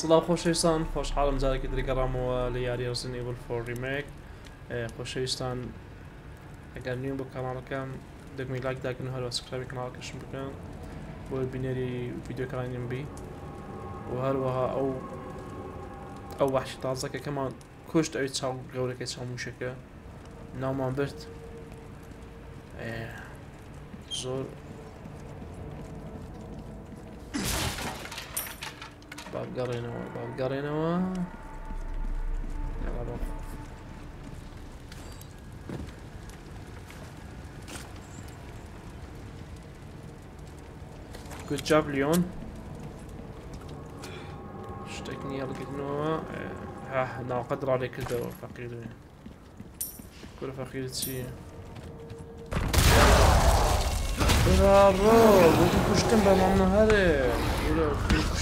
سڵاو خۆشەویستان خۆشحاڵم جارێکی دەرگەڕامەوە لە یاری ڕزنی بل فۆر ریمێک خۆشەویستان ئەگەر نوێن بۆ کانالەکەم دەگمی لاک داکن هەروە سکراوی کانالکەشم بکەن. بۆ بینەری ویددیوکانیم بی. و هەروەها ئەو ئەو وحشی تازەکە کەمان کوشت ئەوی چاو گەورەکە چاوموشەکە ناومان برد. زۆر باب قرينوه باب قرينوه يلا باب جود جاب ليون اشتكني يلقنوه ها لا قدر عليك الدور فقير. كل فقير تشي برافو كنت كشتم بمعنى هذا ولا كنت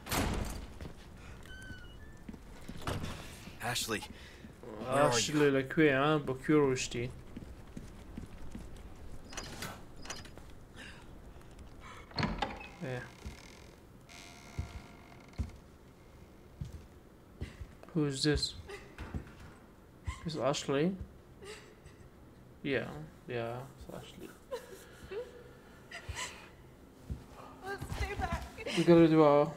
Ashley. Ashley'le köye bakıyor işte. Yeah. Who's this? Is Ashley? Yeah, yeah, it's Ashley. Let's stay back. We gotta do our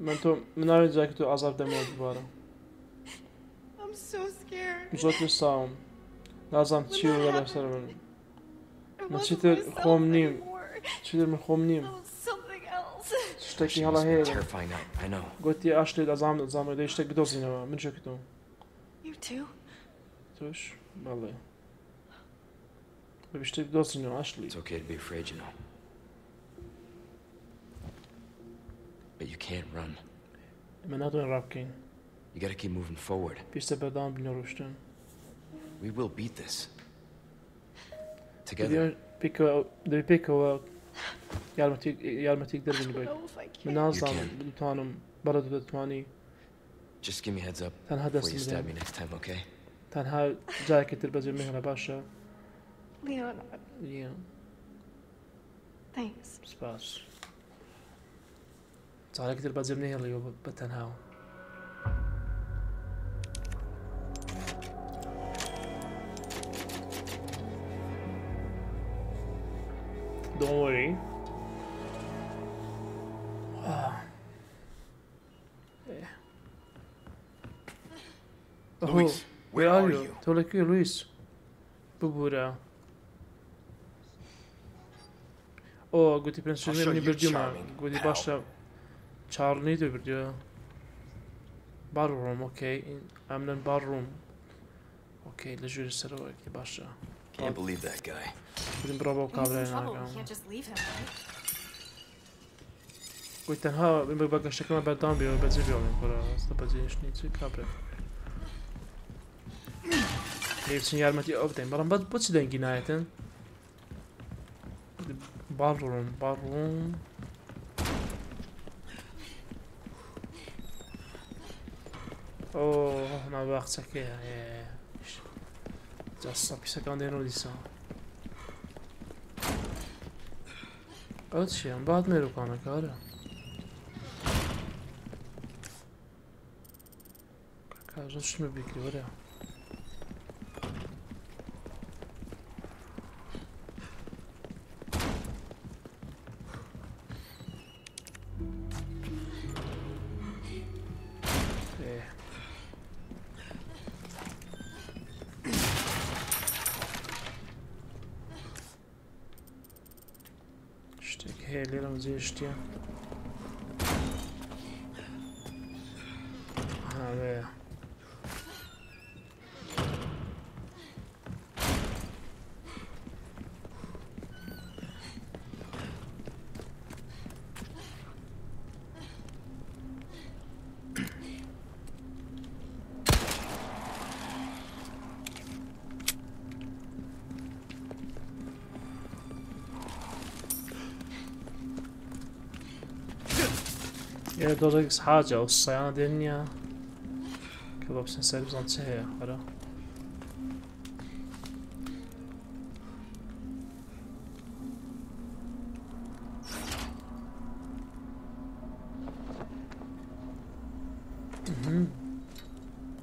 من تو من نمی‌دونم که تو عذاب دمو دوباره I'm so scared. زۆر ساوم نازام چی لە بەسەر من من تو خۆم نیم چی چیتر من خۆم نیم شتێکی هەڵا هەیە گوتی ئاشتی ئەزام رو دەی شتێک زینه من چکتم توش بەڵێ بە شتێک دۆزینەوە ئاشلی But you can't run. من ناتوانین ڕابکەین You gotta keep moving forward. پێستە بەردام بینە ڕۆشتن We will beat this. Together. دەبی پێکەوە یارمەتیک دەربنی I بێت don't know if I من can. نازانم بتوانم بەڵە دەتوانی Just give me heads up تەنها before you دەستم stab me بدەن next time, okay? تەنها جایەکە تر بەجێ مێهرە باشە Leon, یە thanks. سپاس جارێک تر بەجێم نێڵیەوە بە تەنهاوە Don't worry. Ah. Yeah. Oh, Luis, where are you? تۆ لەکوێ لویس ببوورە ئۆ گوتی I'll show پێنجنی you بردیمە charming, Charlie neydi öbür diyor. Barroom okay. Amnen Barroom. Okay, leisure set away. Başla. Can't believe that guy. Bizim bravo kabrayla. Koji ten ha, ima baga što kama bedam bio, bez bio mi kora, sta bezješnici kabre. Hepsini yarmati ovdayım. Bana bak bu çiden ginayetin. Barroom, barroom. Oh, ma barca che è... Già so che secondario di sa. Oggi è un bad qua, ma cara. Kakao, zaczniemy biegli, wariat. düştü ya. يا دول ينقص حاجة أو الصيانة دنيا كباب سنسال بزن تسهي خلا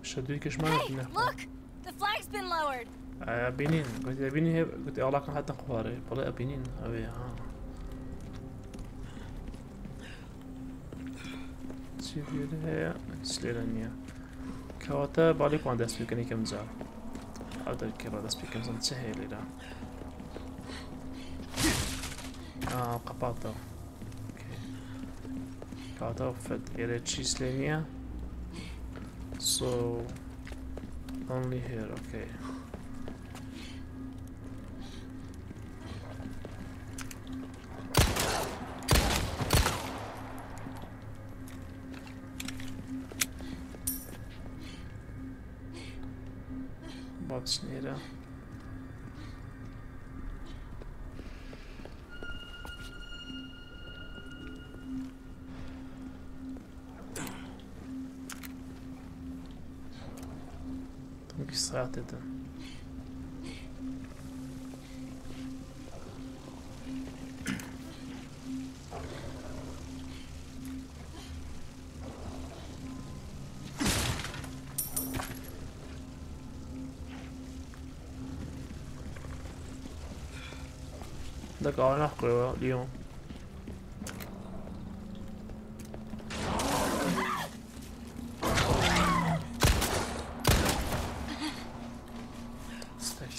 شدوي كش ما نبينا بينين قلت بينين قلت اغلاقنا حتى قواري بلا بينين اوي ها سيدي سليلانيا كواتا بالي كوان دست بيكني كم زال أو كيرا دست بيكم زال تسهيلي لا آه قباطة اوكي كواتا فد إلى تشيس لينيا so only here Legal. Tem então, que estar tentando. D'accord, alors que euh, Lyon.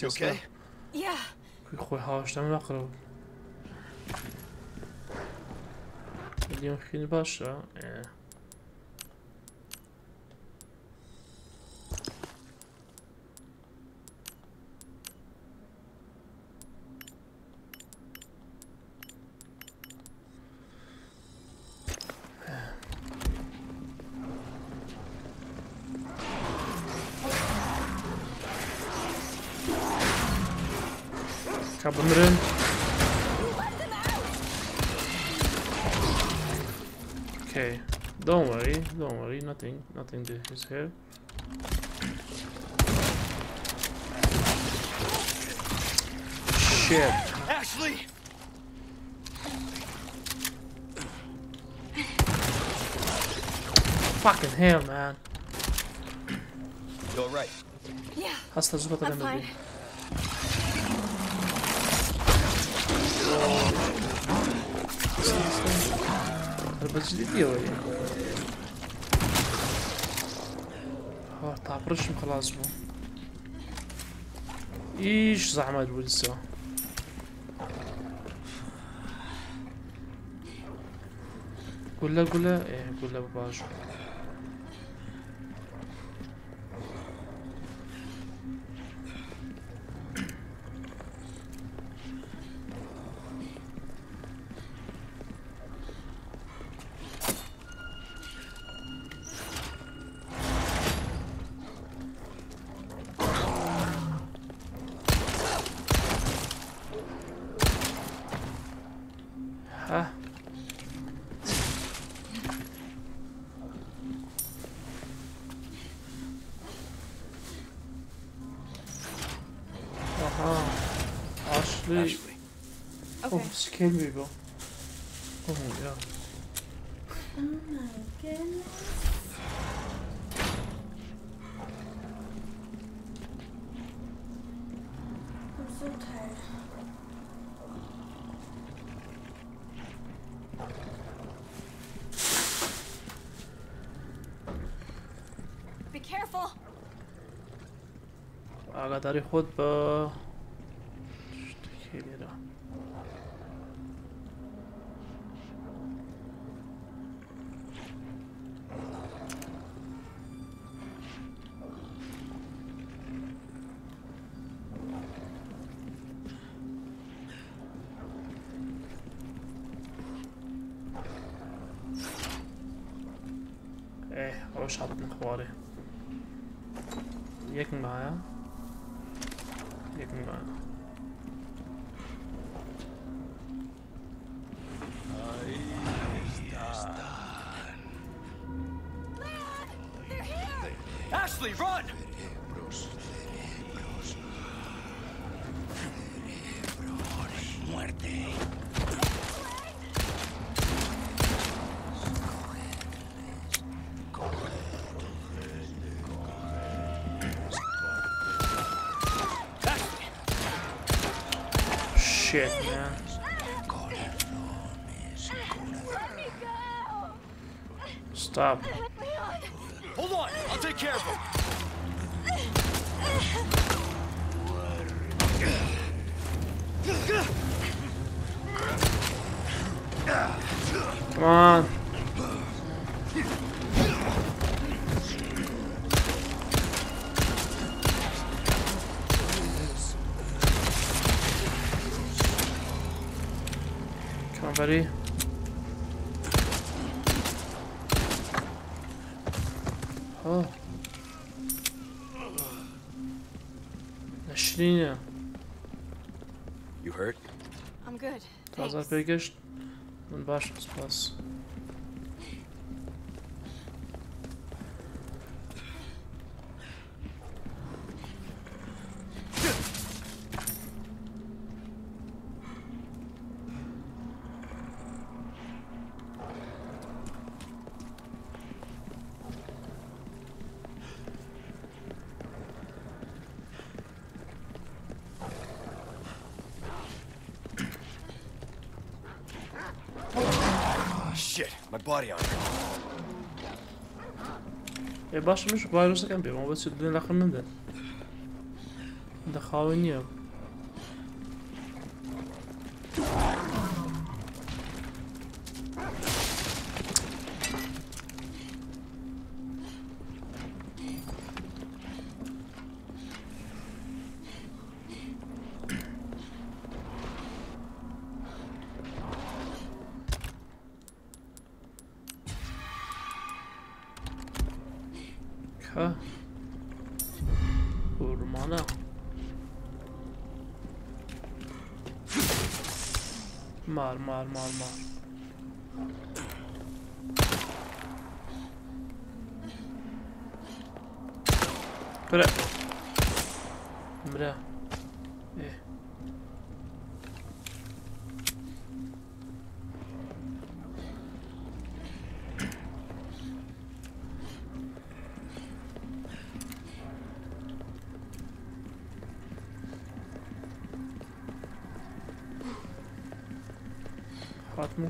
Ok? Yeah. Koyha, ah, je là. Lyon, je suis une vache là. Et... nothing, nothing to here. Shit. Ashley! Fucking hell, man. You're right. Yeah. Hast du I'm fine. Oh. Подожди, делай. قرشم خلاص مو إيش زعما بو لسه قول له قول له. إيه قول له باباجو Ashley. Ashley. Oh, skin people. Oh yeah. Oh my goodness. I'm so tired. Be careful. آقا خود با Shit, man. Stop. buddy. Oh. Nashlina. You hurt? I'm good. Thanks. Tatsächlich und Waschenspaß. ای باشه میشه وایروس کم بیم بس بدون لخم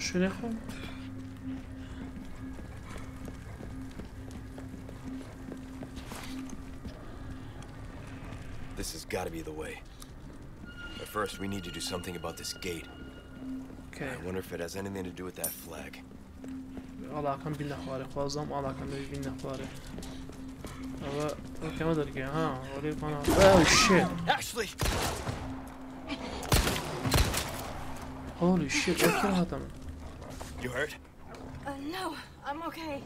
schöne Raum. This has got to be the way. But first, we need to do something about this gate. Okay. I wonder if it has anything to do with that flag. Alakam billah var. Fazlam alakam billah var. Ama bakamadır ki ha. Orayı bana... Oh shit. Ashley. Holy shit. Ökür adamı. You hurt? Uh, no, I'm okay.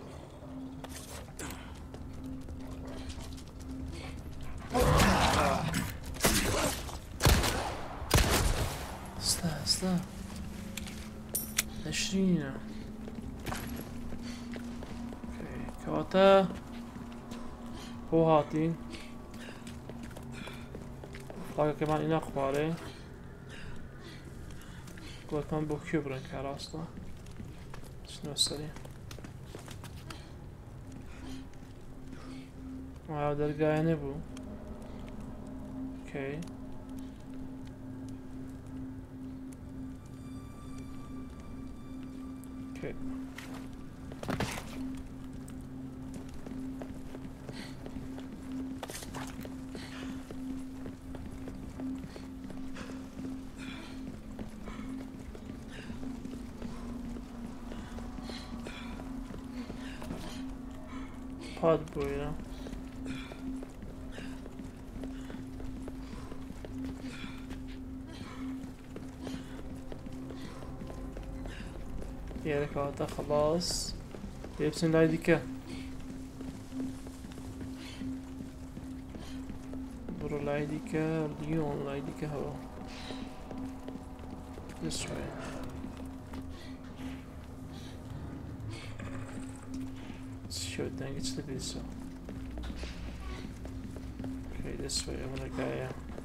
Slow, slow. Leślina. Okej, okay, koło te. Puchaty. Flagę ma i nakłady. Kurde, tam był Hubren, karasta. شنو السريع وعاود القايا نبو أوكي okay. حتى خلاص لابسين الاي دي كا برو الاي دي كا ليون الاي دي كا هو this way shooting it's the visa okay this way I'm gonna go yeah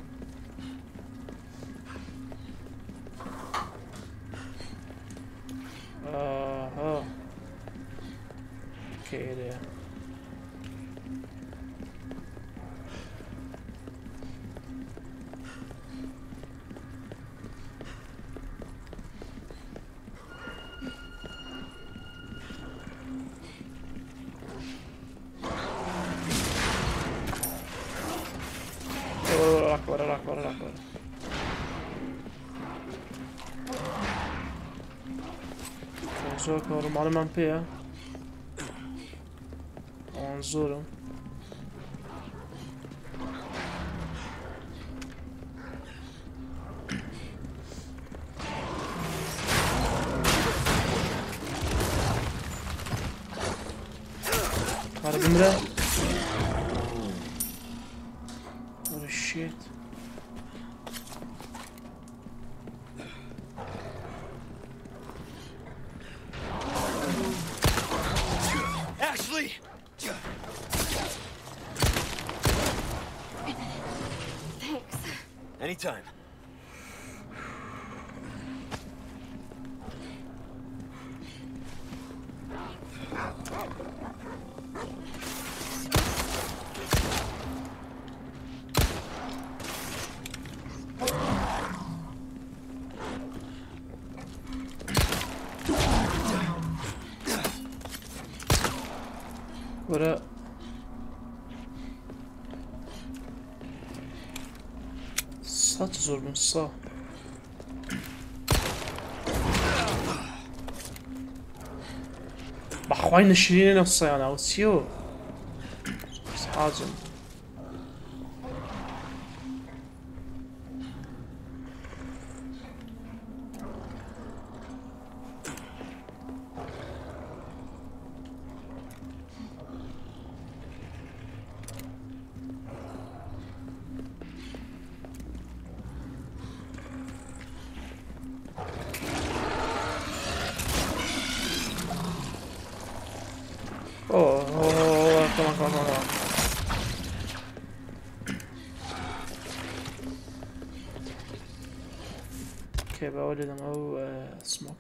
Zorro, mano, man, pia. On, zoro. صات زور من الصا بخواين الشرين الصيانة او سيو حاجم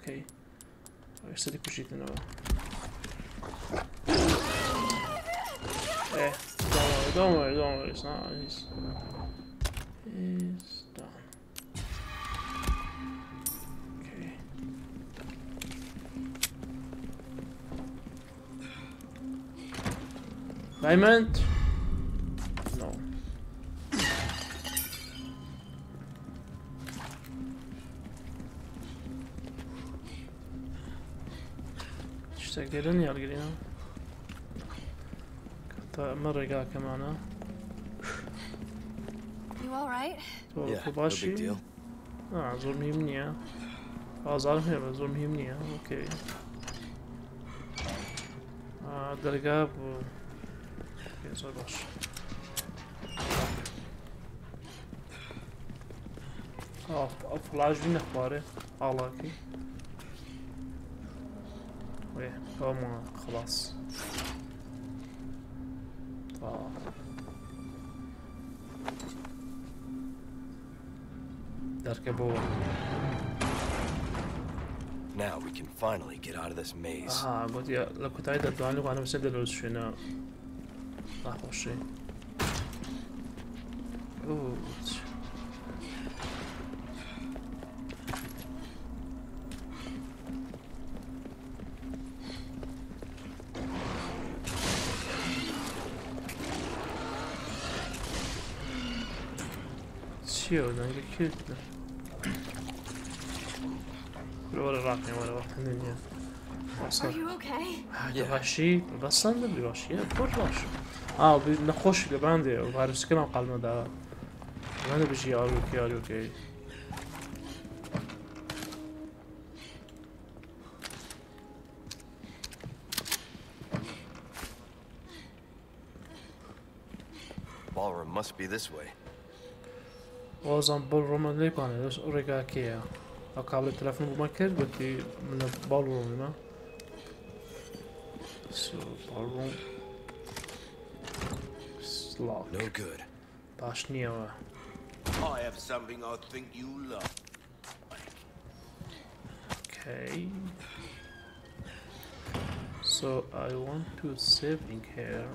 Okay. okej. Okay. Jeszcze tylko shity nowe. Eh, don't worry, don't worry, don't worry, it's not, it's, it's done. Okay. Diamond! كمان ها؟ توقفوا بغشي آه زوم يمنية آه ظالم هيبة زوم يمنية أوكي. آه درقاب و أوكي زوم بغشي آه فلاج من أخباري. اعلاكي ويه خلاص. Now we can finally get out of this maze. Aha, gut, ja, lokutayda doğalı bana mesela de şunu. Ah, hoşu. Ooh. لحظة شيء اوه شيو ده كيوت ده ولا راقي ولا واحد الدنيا Are you okay? هذا وحشي بس صندل اللي وحشي بور باش اه نخش اللي باندي وعارف كمان قال ده انا بجي ار اوكي ار اوكي Ballroom must be this way. Ozan Balrog'u ne panelaš Oregakeja. A kable telefonu bu maker, beti mne Balrog ima. So ballroom. Lock. No good. Baš nije ova. I have something I think you love. Okay. So I want to save in here.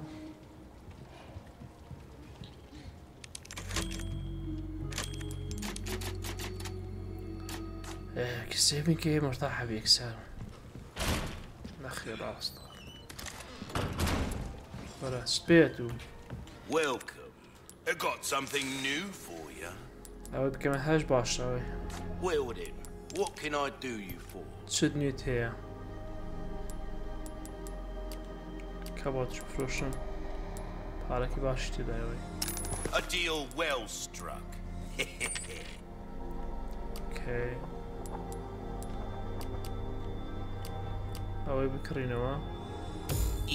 Save me game or that heavy excel. But a spear too. Welcome. I got something new for you. I would become a hedge boss, shall we? Well what can I do you for? Should need here. Kaboch proszę. Parę chyba się dały. A deal well struck. okay. ئەوەی بکڕینەوە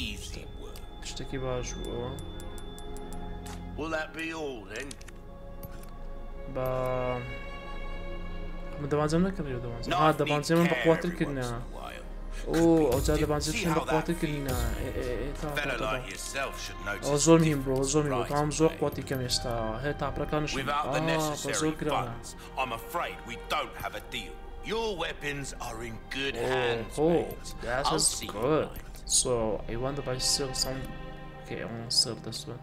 Easy work. شتێکی باش بووەوە Will that be all then? بە دەبانجەم نەکردی دەبانجە ها Knife دەبانجێ needs من care بەخواتر every once کردنا in a while. ئۆ ئەوجا دەبانجێ See بچین how بەخواتر that کردنا feels? Fella like yourself should notice. ئەوە the زۆر هیم بۆ difference زۆر هیم right بۆ زۆر away. قوتی کەم ئێستا هەیە تاپەکانش Without the بە necessary زۆر گرانە funds, I'm afraid we don't have a deal. Your weapons are in good Oh, hands, oh, mate. that I'll is see you good. right. So I want to buy sell some. Okay, I want to sell this one.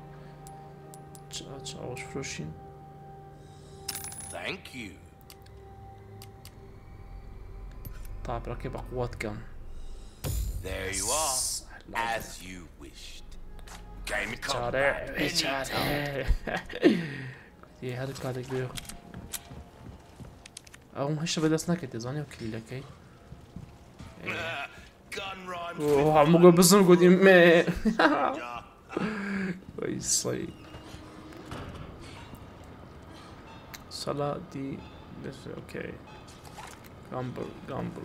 Ch- ch- I was flushing. Thank you. طيب راكب قوات كم There you are, as you wished. Game of شارع combat. anytime. شارع دي هذا كادك Oh, jeszcze wydasnakety, za nią kill, okej. O, mogłem bez niego nie me. Oj, soj. Sala di... okej. Gumbel, gumbel.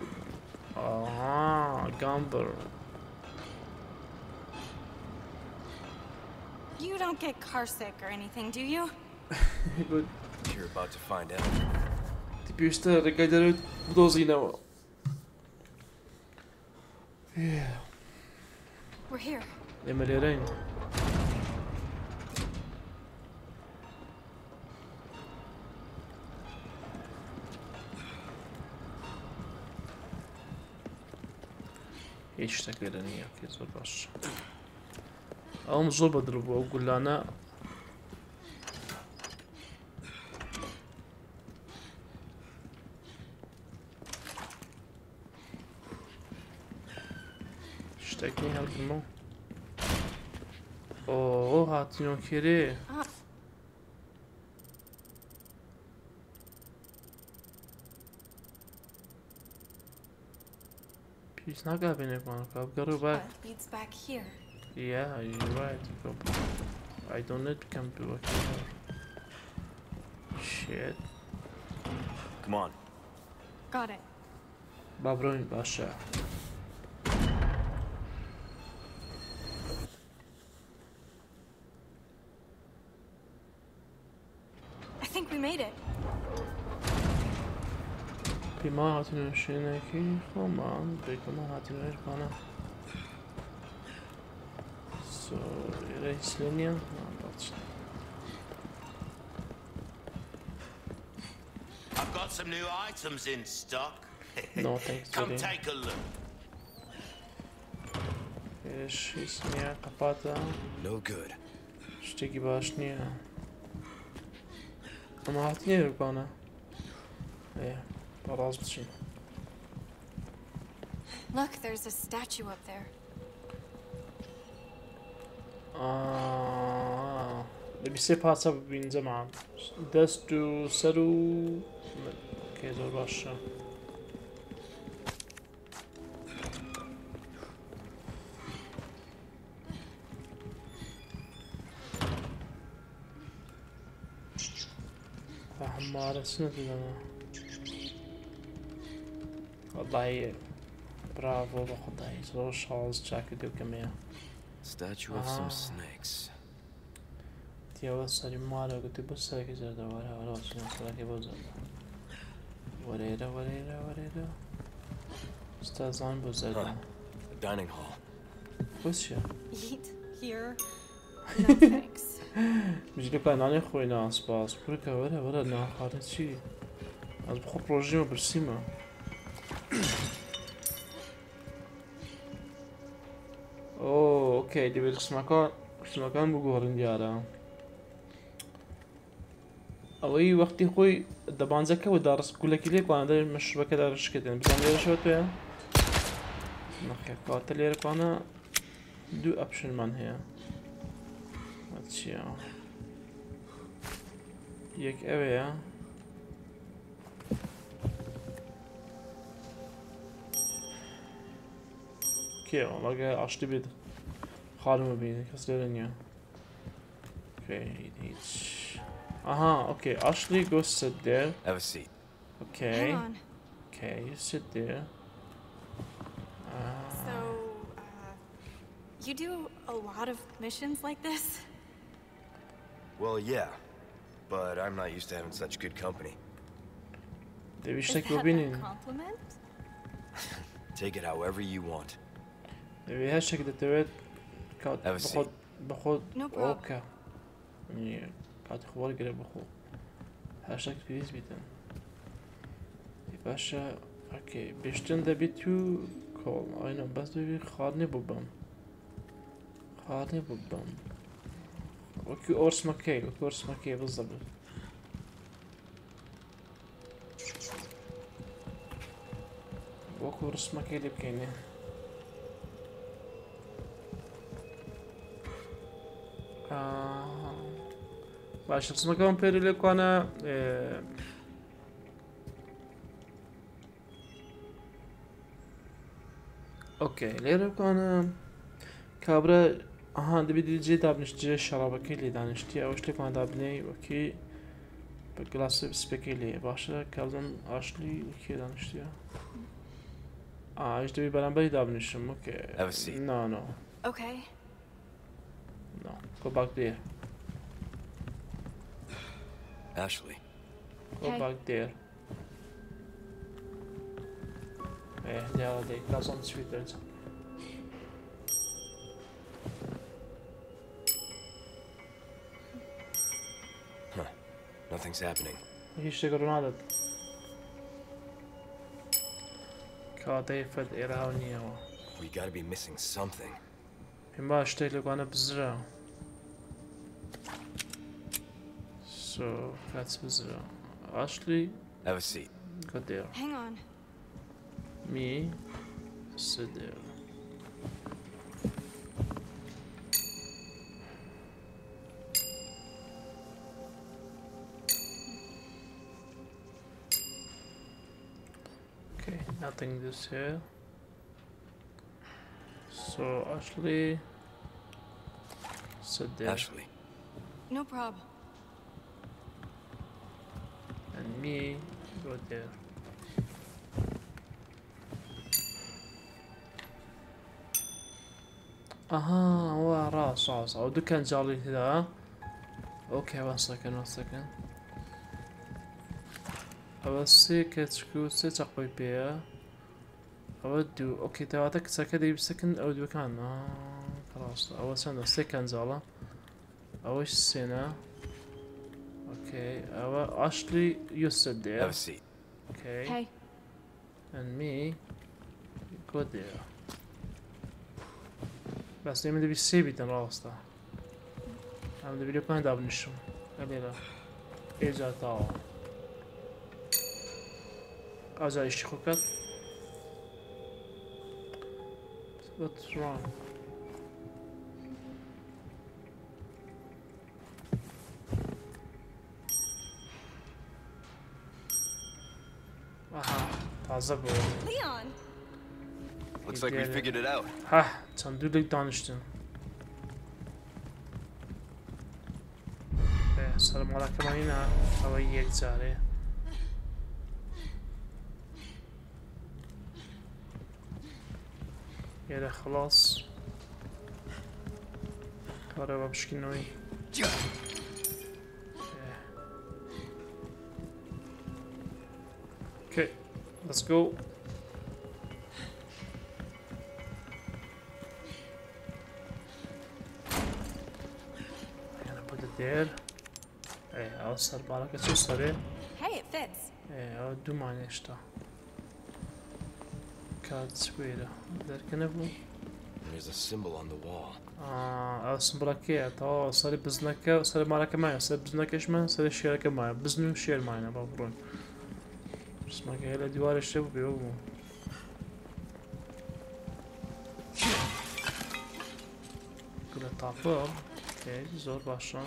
Aha, gumbel. You don't get carsick or anything, do you? You're about to find out. تبي يشتغل قدر بدوزي نوا We're here. مليارين هیچ شتێک لێرە نییە کە زۆر aqui, né, tá bom? Oh, oh, ratinho querer. He's not gonna be in one cup. Go to back. Leads back here. Yeah, you're right. Go I don't need to come to work anymore. Shit. Come on. Got it. Babron Basha. Bana. So, I've got some new items in stock. no, thanks. Come really. take a look. She's near Kapata. No good. Sticky near. Bana? Yeah. بەڕاست بچین Look, there's a statue up there. آه، دەبی سێ پاچە ببین جەمان دەست و سەر و کێ زۆر باشە هەمارە سنەتدەنا والله برافو باخد زور شانس چکیدیو که میه دیگه سری مارا گوتی بسر که زرده وره وره واره نفره که بزرده وریره وریره وریره استازان بزرده dining hall. بسشه Eat here. No thanks. نانی پنانی خوی ناس باز برو که وره وره ناخاره چی از بخور پروژیم برسیمه اوه اوكي دي قسمەکان بگۆڕن دیارە. ئەوەی وەختی خۆی دەبانجەکەەوە داڕست گولەکی لێکوانە مەشبەکە داڕشکردن. بزان لێرەشەوە توێ نەخێکاتە لێرەکانە دوو ئەپشنمان هەیە. چیە یەک ئەوەیە. کێوە لەگە ئاشتی بێت خانم ببینێ کەس لێرە نییە هیچ ئاها ئۆکێ ئاشلی گۆ sit there Have a seat. okay Hang on. okay you sit there So, uh, uh, you do a lot of missions like this? Well, yeah. But I'm not used to having such good company. Is دەویشتێک that ببینین a compliment? Take it however you want. بهالشكل دكتوريت كانت باخذ باخذ اوكا يعني كانت أخبار قريب باخذ هاشتاج في بيتن باشا أوكي بيشتن ده بيتو كول اينا بس بي خادني ببام خادني ببام أوكي اورس مكي أوكي اورس مكي بالضبط أوكي اورس مكي اللي بكينه Başlasın bakalım perili konu. Ee, Okey, lerem konu. Kabra aha dibi dilci dabnişçi şarabaki li danişti. Avuşlu konu dabni vaki. Beklası spekili. Başla kabdan aşlı ki danişti. Aa, işte bir beraber dabnişim. Okey. No, no. Okay. No, go back there. Ashley. Go Okay. back there. Eh, yeah, they got some sweeters. Nothing's happening. Hiç de görünadet. Kağıda ifade eravniye o. We gotta be missing something. Hem başta ile bana bızra. So, that's bızra. Ashley, Have a seat. go there. Hang on. Me, sit there. Okay, nothing this here. So Ashley, sit there, Ashley. No problem. and me go there. Aha, هو راس راس أو دكان جاري كذا أوكي one second one second أو سي كتشكو سي تقوي بيا أود أوكي تبعتك سكدي بسكن أو بمكان آه خلاص. أول سنة سكن زالا أول سنة. أوكي. أو عشري يوسد there أوكي. هاي اند مي جو there. بس نعمل دبي سيبي تن راستا عم دبي لقان داب نشم قليلا إيجا تاو. أجا إشتخوكت What's wrong? Aha, taze bu. Leon. Looks like we figured it out. Hah, söndürdük danıştın. Ve eh, sarmalak ama yine havayı yek çare. يلا خلاص كهرباء بشكنوي Okay, let's go. I'm gonna put the there. ايه او سر بالك شو سري Hey, it fits. ايه او God square. دار كنبو have There's a symbol on the wall. آه سمبراكيات آه صار بزنكا صار مالك معي صار بزنكا إيش ما صار الشركة معي بزنو شير معنا بابرون بس ما كان دوار الشباب بيومو كل تعطيل أوكي زور باشا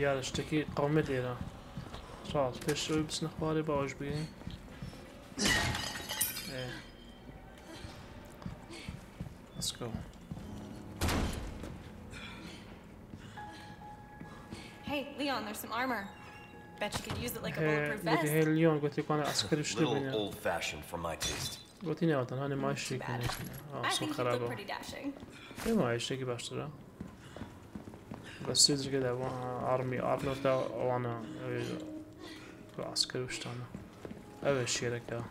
رومانا ديال اشتكي قومي ديرا راس فيش شوي بس نخباري باوش بيه ايه Let's go. Hey, Leon, there's some armor. Bet you could use it like a هي bulletproof بدي هي vest. اليوم قلت لك انا عسكري A شتي little بيني old fashioned for my taste. قلت لي اوتن هاني ما اشتكي bad. اه I صو think you look خرابه pretty dashing. ايه ما اشتكي باشترا بس يدري كده ارمي ارمي تا وانا عسكري وشتانا اول شيركا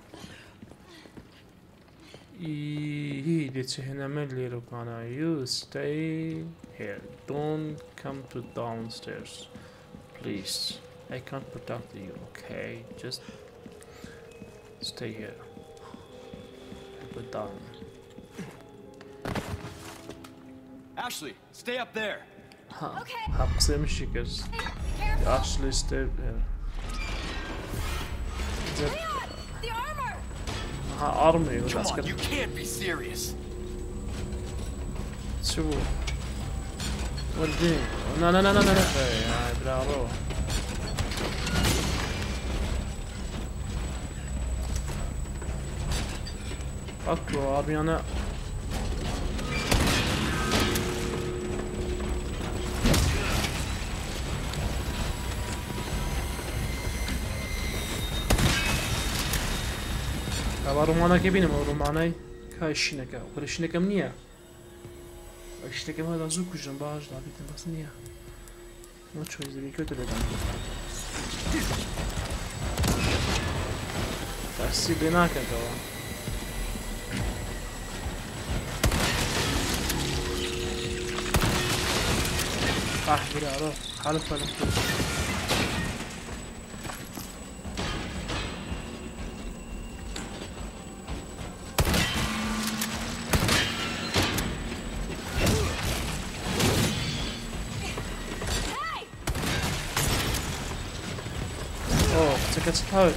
هي ديتش هنا من اللي ركانا you stay here don't come to downstairs please I can't protect you okay just stay here put down Ashley, stay up there. Ha, haksıymış şirket. on, işte. Yani. Ha, armıyor. Asker. Çubuğu. Öldü. Na na na na na. Hey, bravo. Bak bu abi yana رومانا که بینم ئەو ڕمانای کاشینەکە پرشینەکەم نییە شتەکەم هەدا زوو کوژم باش دابیتم بەس نیا؟ ما چۆی زمین کەوتە لەدان تاسی بێ ناکەتەوە ئاحرا حالە فەلم کرد czekaj,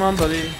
Come on, buddy.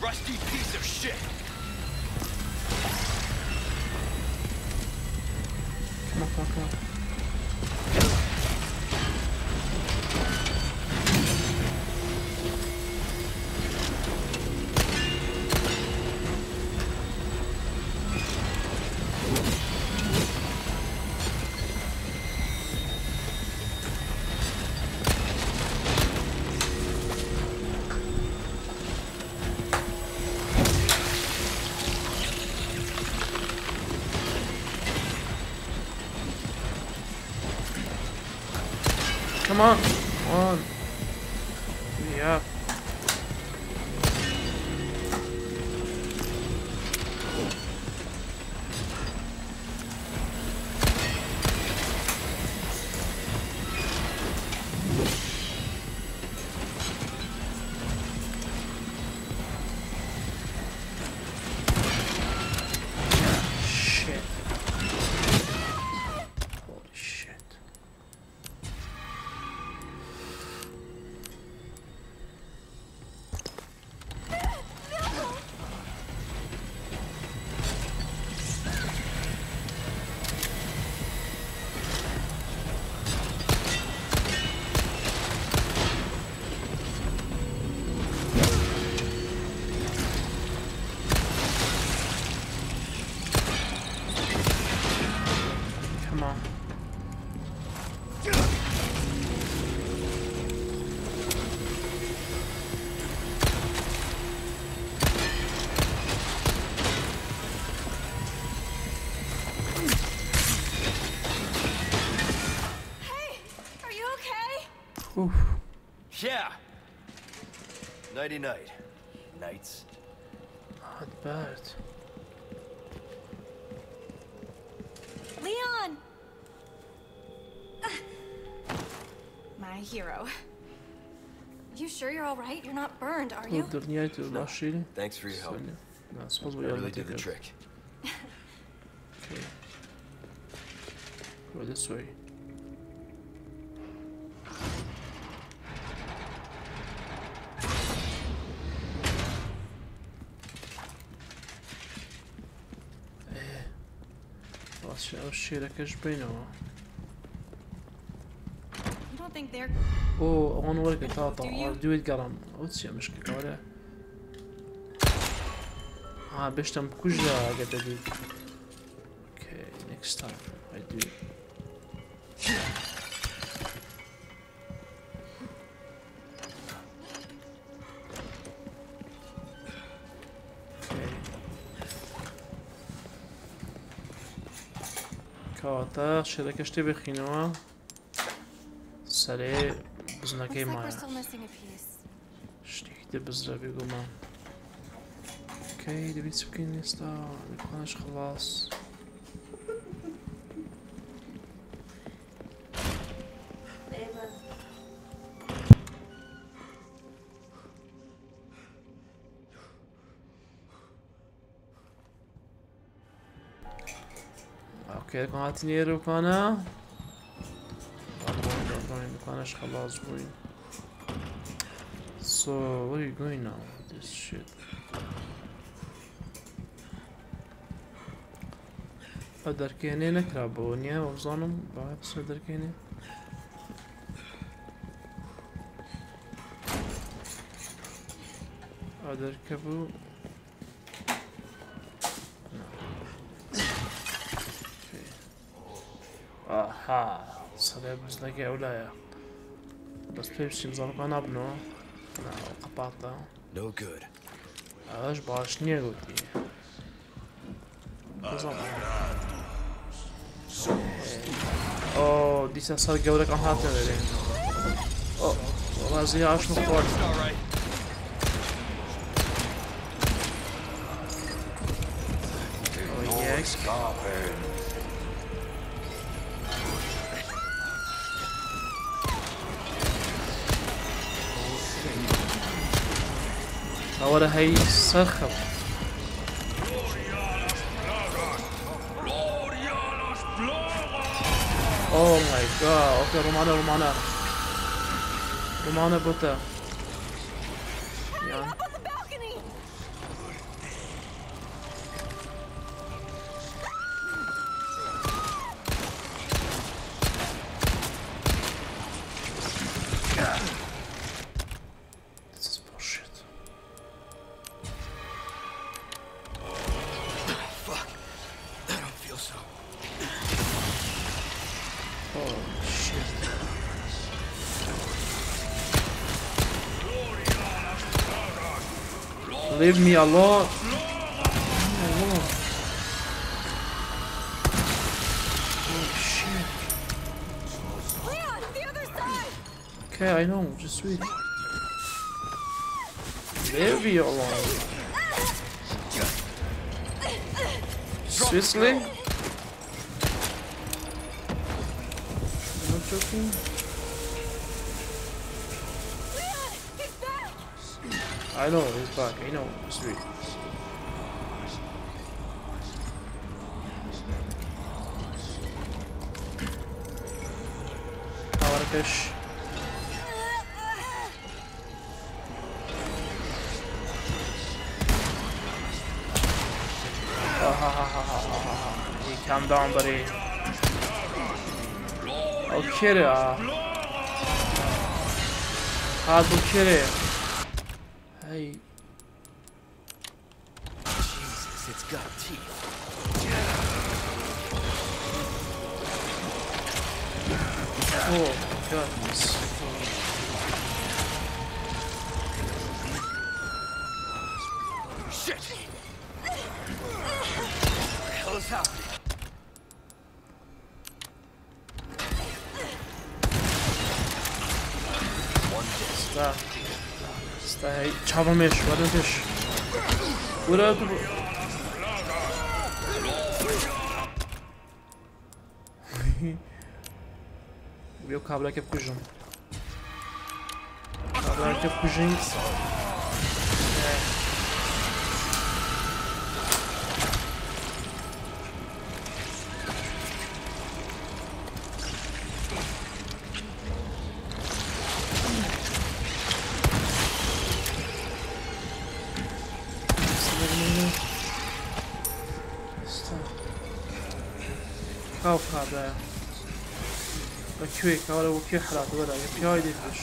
Rusty piece of shit. Come on, come on. Yeah. Nighty night. Nights. Not bad. Leon! My hero. You sure you're all right? You're not burned, are you? No. Thanks for your help. No, I suppose we really did the trick. okay. Go this way. الشركاش بينهم أو اون ورقة تعطى دويت قرم اوتسي مشكلة ولا ها بيشتم كجا قد أوكي نيكست تايم اي دو تا شێرەکە شتێ بخینەوە. سەرێ بزنەکەی مایە. شتێکتە بزرە بێگومان کەی دەبیت بکەین ئێستا خلاص. أوكي هاتني روكانا دكانش خلاص بوين So where are you going now with this shit? ئەدەرکێنێ نەکرا بۆ نییە وەزانم با بسە دەرکێنێ ئەدەرکە بوو ئاها سەرێ بزنەکە ئەولایە بەس پێ بچین زەڵقا نابنەوە قەپاتە No good. ئەش باش نییە گوتی ئۆ دیسە سەر گەورەکە هاتە دەرێن ئۆ ڕازی ئاشن خۆرد All right. یەک ئەوەرە ولا هيسخن اوه ماي جاد أوكي رومانا رومانا رومانا بوتا Leave me alone. Okay, I know, just wait. Leave me alone. Seriously? You're not joking? I know, he's back. I know. Sweet. Powerfish. Ah, hey, calm down, buddy. Okay, uh. Ah. Hard to kill it. Está. Está aí. Tchau, não mexe. Agora não mexe. Cura do... Meu cabra aqui é pujão. Cabra aqui é pujão. اوقع با و ولا وكيحرات بده يا پیاده ديفش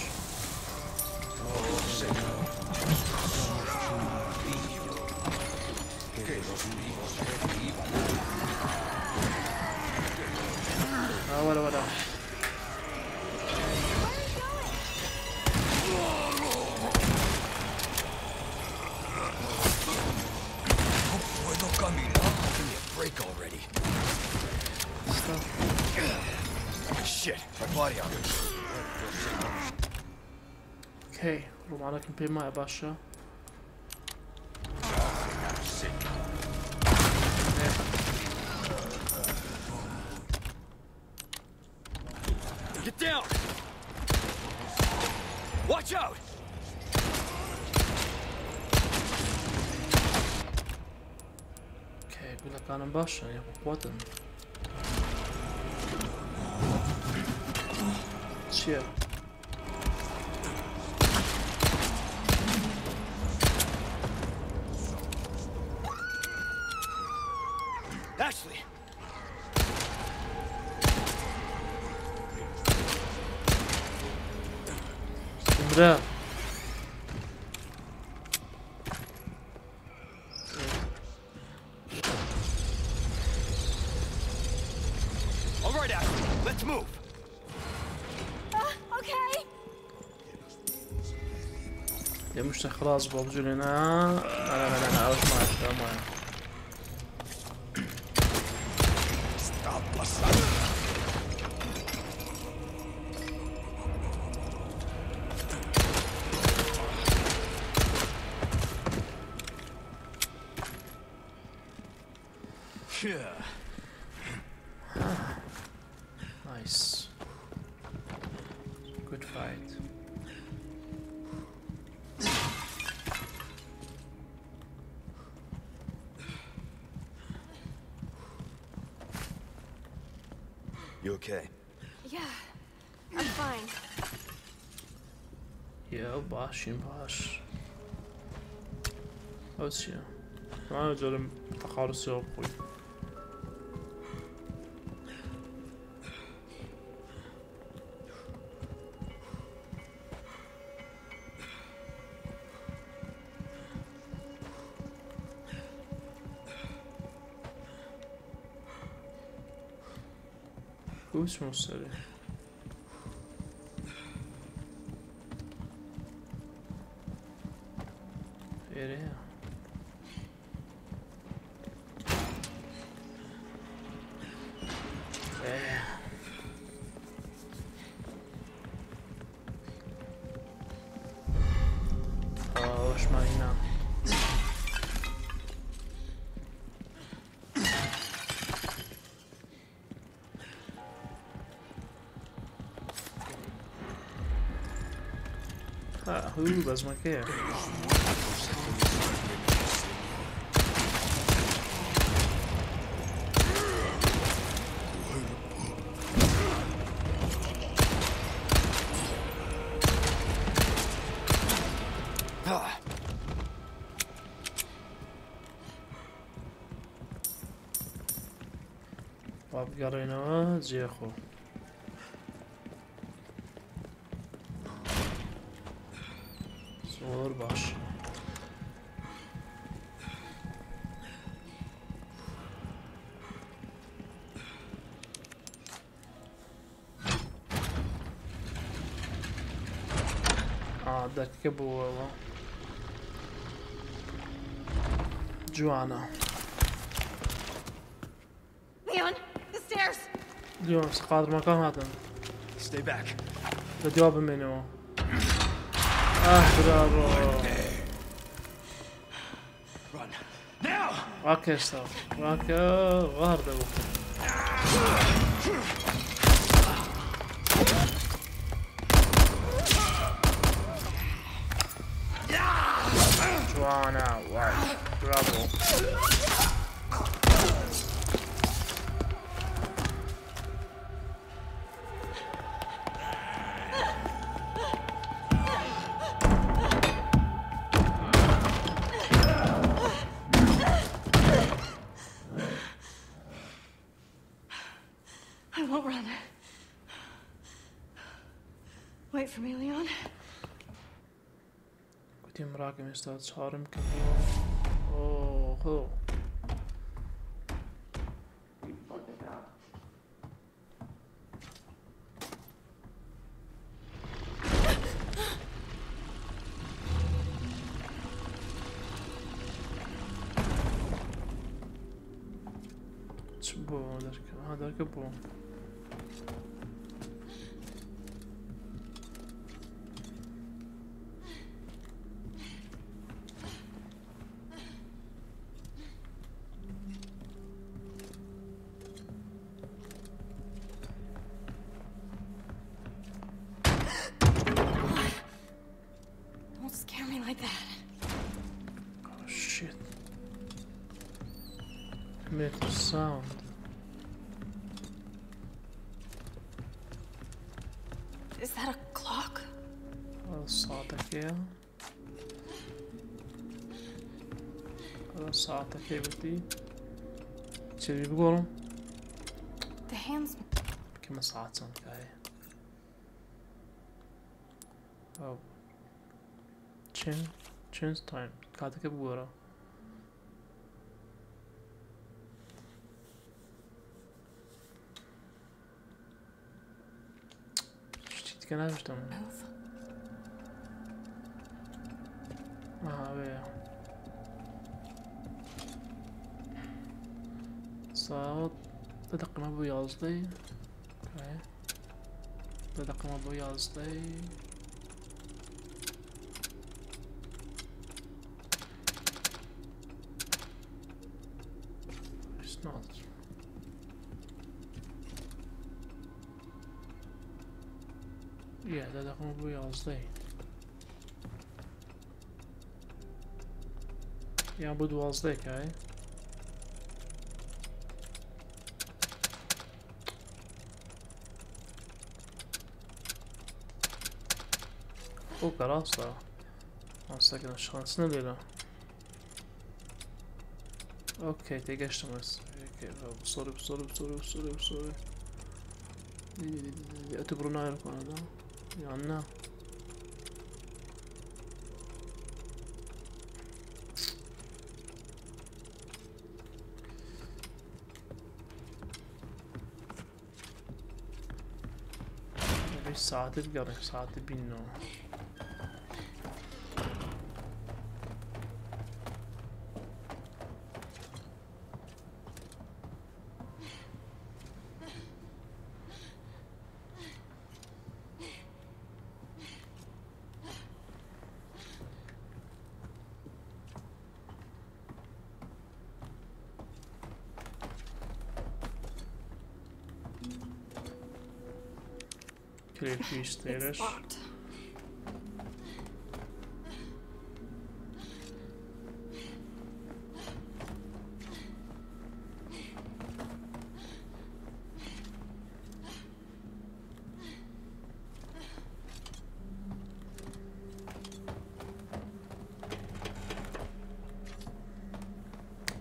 yapayım abi aşağı. Evet. Get down. Watch out. Okay, quella canna in basso ne quota. Shit. Ashley! سمرە All right, Ashley, let's move. Uh, okay. یە مشتە خلاص بۆ بجوێنە ئەوش ماە Yeah. أوسيا ما جرم تخارس يا أخوي هو اسمه السريع Area. Ah, hu, was maar keer. Ah, وابگەڕێنەوە جێخۆ ئا دەکە بووەوە جوانە Leon, the stairs. دیۆم سقاتمەکان هاتن stay back. لە دوا بمێنەوە Ah, bravo. Run. Now! Okej, stop. Okej, vardı bu. Joanna, wow, bravo. I ფრაგმენტს და 12 მქონდა. ოჰო. Ağız sağa takıldı. İçeri bir oğlum. The hands. Kime saat son kaya? Oh. Chin. Chin's time. Kadike bu ara. Hiç gitken almıştım. Move. Ah ouais. صوت بدق ما بويا قصدي بدق ما بويا قصدي not. Yeah, that's I'm we all day. bu دوازده که او krasda. On sakın şansını değil Okey, tek geçtim orası. Okey, bu soru, bu soru, bu soru, bu soru, bu soru. اعتبروا نايل هذا يعني ساعات القرن ساعات البنو querer que isto eras.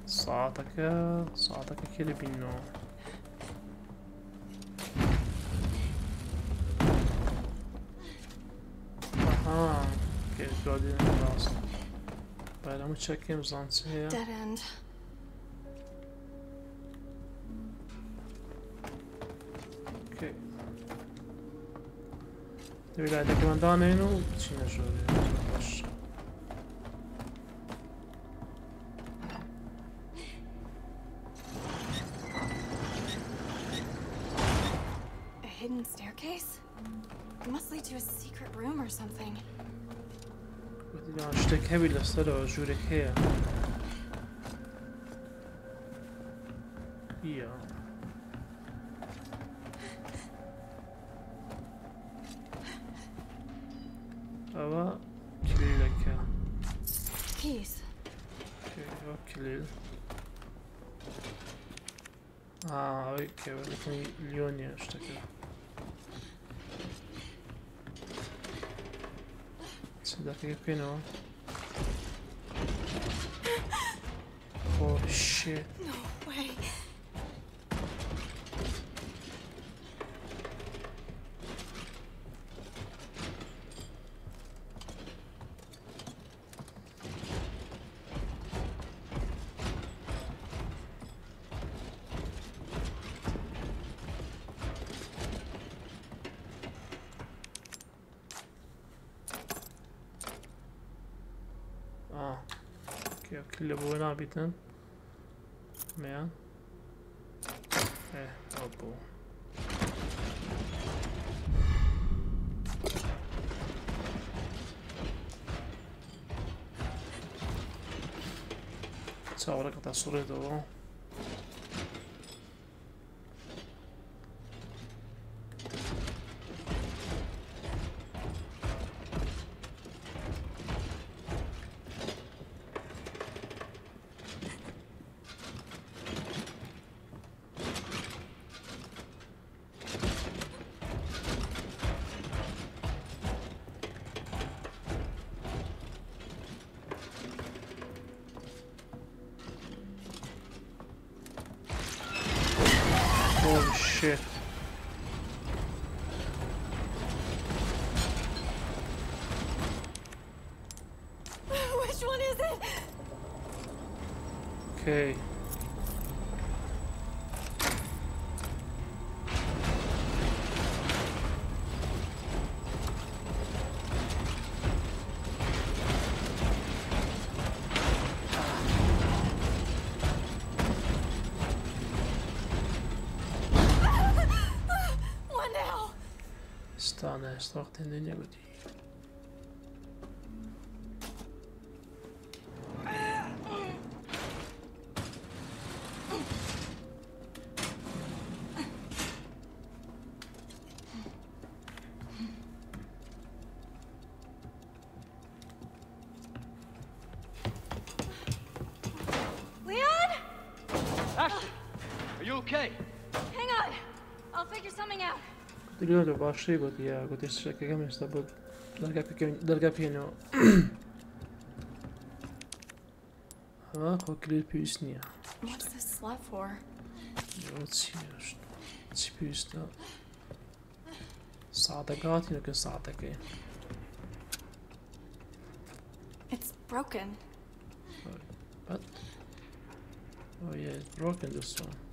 Solta que, solta que aquele binho. check him's onto here. Dead end. Okay. Devir aydaki ben daha memnun olduğum için yaşıyorum. وتیان شتێک هەبی لەسەرەوە ژوورێک هەیە یا ئەوە کلیلەکە Keys. ئەوە کلیل ئەوەی کێوەەکەی لیۆنیە شتەکە چدەکەی بکەینەوە Oh shit. No way. Ah. Okay, kille bu ne biten? Meyan. da solidão. Okay. One now. Stanę, starten den Diliyorum başlığı gått ya, gått i sträcka minst där bud. Darga pieno. Ha, har klid pysnia. What's this slot for? Jo, tjus. Tjus da. Sadagat yine kan sadake. It's broken. But Oh yeah, it's broken this one.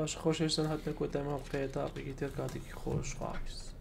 باش خوش اشتن حتما کتم هم قیطا بگیتر کاتی که خوش خواهیست